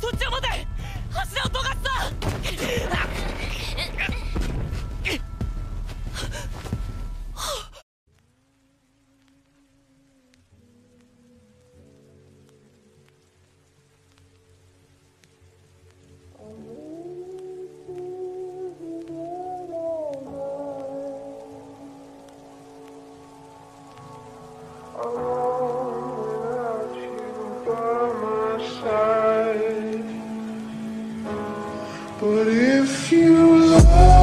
そっちを待て柱をどかすな Oh. But if you love